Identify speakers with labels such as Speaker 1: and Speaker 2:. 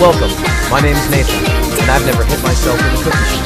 Speaker 1: Welcome. My name's Nathan, and I've never hit myself with a cookie.